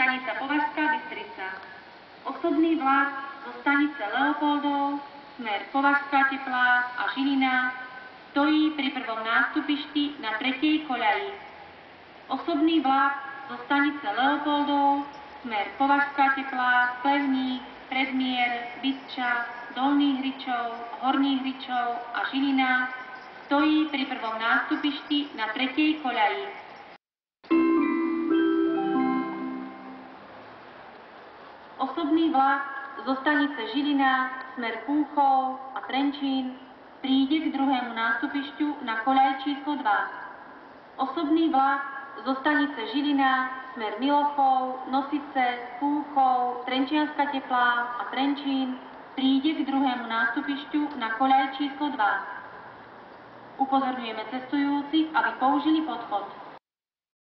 stanica Považská Bystrica. Osobný vlak zo stanice Leopoldov, smer Považská Teplá a Žilina stojí pri prvom nástupišti na tretej koľaji. Osobný vlak zo stanice Leopoldov, smer Považská Teplá, Plevník, Predmier, Bytča, Dolný Hričov, Horný Hričov a Žilina stojí pri prvom nástupišti na tretej koľaji. Osobný vlak zo stanice Žilina, smer Púchov a Trenčín príde k druhému nástupišťu na koľaj číslo 2. Osobný vlak zo stanice Žilina, smer Milochov, Nosice, Púchov, Trenčianska Teplá a Trenčín príde k druhému nástupišťu na koľaj číslo 2. Upozorňujeme cestujúcich, aby použili podchod.